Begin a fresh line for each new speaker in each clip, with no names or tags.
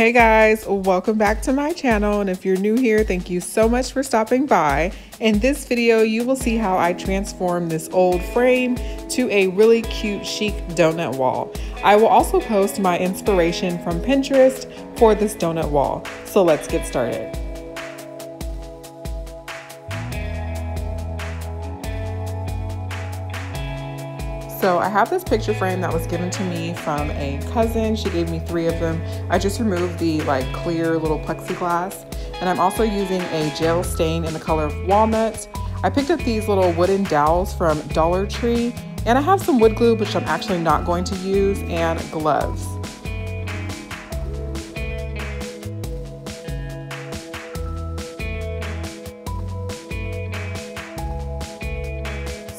Hey guys, welcome back to my channel and if you're new here, thank you so much for stopping by. In this video, you will see how I transform this old frame to a really cute chic donut wall. I will also post my inspiration from Pinterest for this donut wall. So let's get started. So I have this picture frame that was given to me from a cousin. She gave me three of them. I just removed the like clear little plexiglass. And I'm also using a gel stain in the color of walnut. I picked up these little wooden dowels from Dollar Tree. And I have some wood glue, which I'm actually not going to use, and gloves.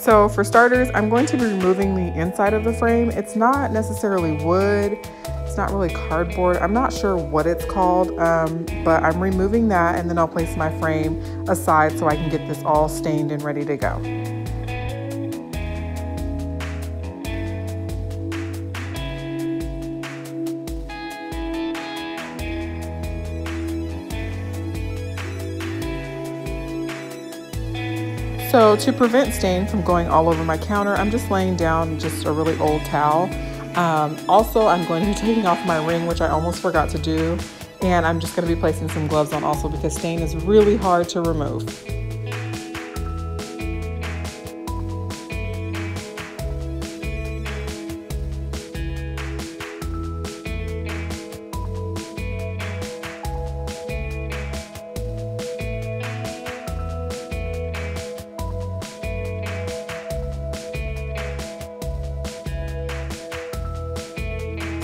So for starters, I'm going to be removing the inside of the frame. It's not necessarily wood. It's not really cardboard. I'm not sure what it's called, um, but I'm removing that and then I'll place my frame aside so I can get this all stained and ready to go. So to prevent stain from going all over my counter, I'm just laying down just a really old towel. Um, also, I'm going to be taking off my ring, which I almost forgot to do. And I'm just going to be placing some gloves on also because stain is really hard to remove.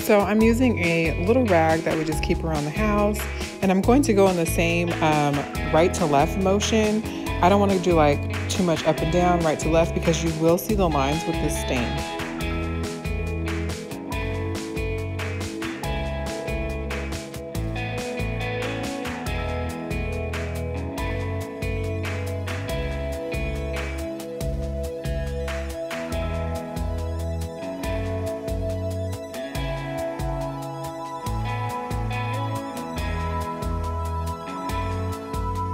So I'm using a little rag that we just keep around the house and I'm going to go in the same um, right to left motion. I don't want to do like too much up and down, right to left because you will see the lines with this stain.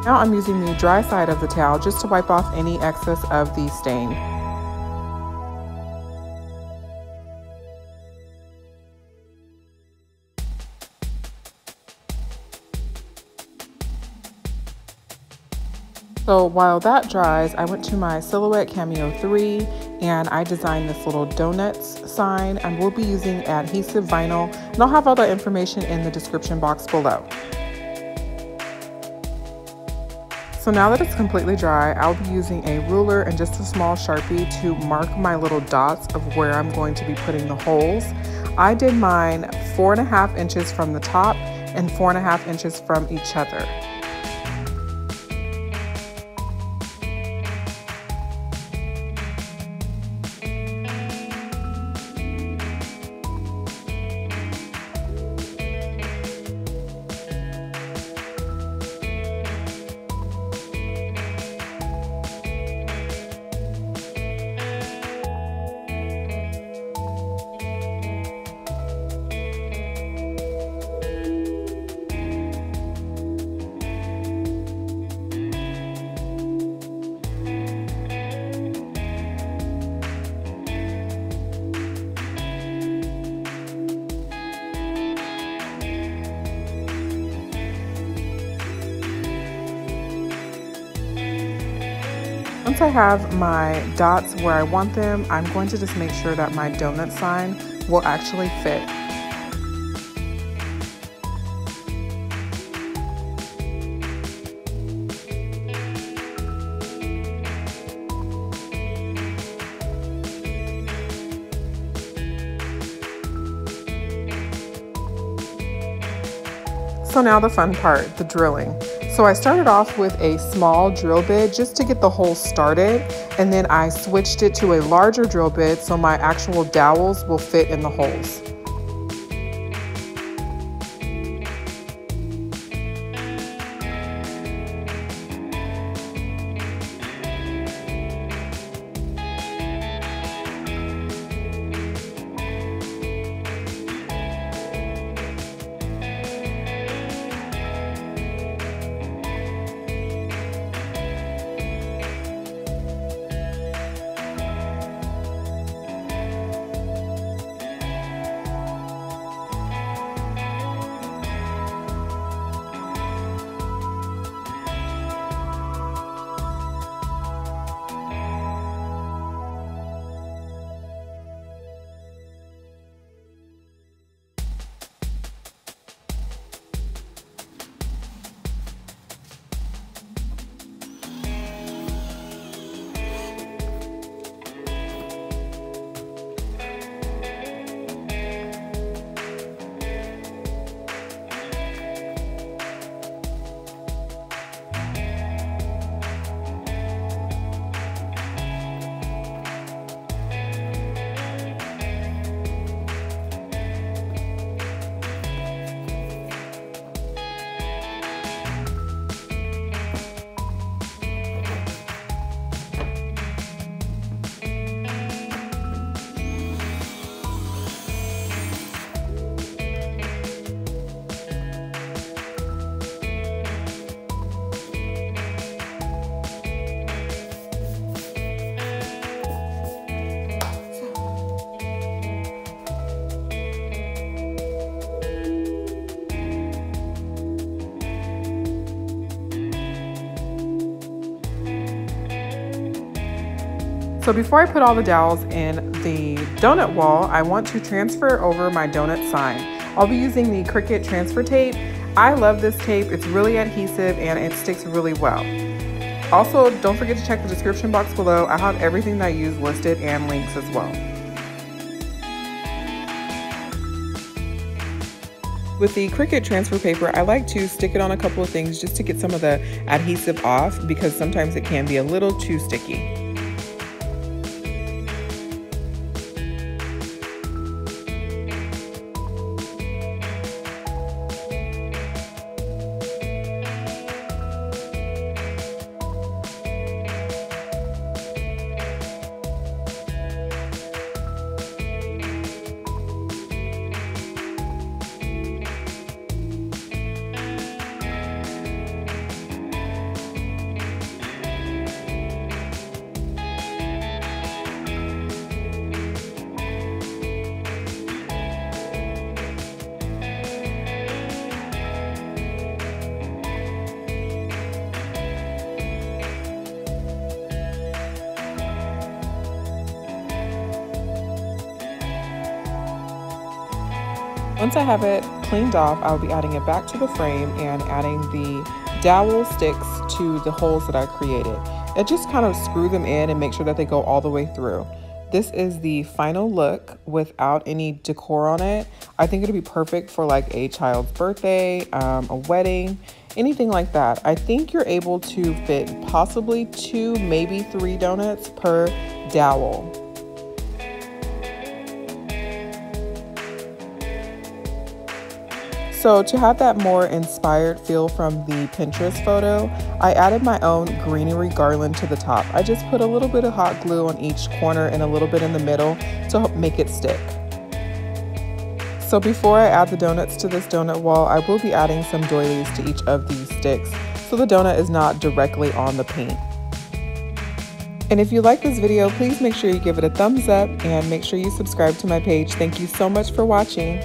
Now I'm using the dry side of the towel just to wipe off any excess of the stain. So while that dries, I went to my Silhouette Cameo 3 and I designed this little donuts sign. and we'll be using adhesive vinyl and I'll have all that information in the description box below. So now that it's completely dry, I'll be using a ruler and just a small Sharpie to mark my little dots of where I'm going to be putting the holes. I did mine four and a half inches from the top and four and a half inches from each other. Once I have my dots where I want them, I'm going to just make sure that my donut sign will actually fit. So now the fun part, the drilling. So I started off with a small drill bit just to get the hole started and then I switched it to a larger drill bit so my actual dowels will fit in the holes. So before I put all the dowels in the donut wall, I want to transfer over my donut sign. I'll be using the Cricut transfer tape. I love this tape. It's really adhesive and it sticks really well. Also, don't forget to check the description box below. I have everything that I use listed and links as well. With the Cricut transfer paper, I like to stick it on a couple of things just to get some of the adhesive off because sometimes it can be a little too sticky. Once I have it cleaned off, I'll be adding it back to the frame and adding the dowel sticks to the holes that I created. And just kind of screw them in and make sure that they go all the way through. This is the final look without any decor on it. I think it'll be perfect for like a child's birthday, um, a wedding, anything like that. I think you're able to fit possibly two, maybe three donuts per dowel. So to have that more inspired feel from the Pinterest photo, I added my own greenery garland to the top. I just put a little bit of hot glue on each corner and a little bit in the middle to make it stick. So before I add the donuts to this donut wall, I will be adding some doilies to each of these sticks so the donut is not directly on the paint. And if you like this video, please make sure you give it a thumbs up and make sure you subscribe to my page. Thank you so much for watching.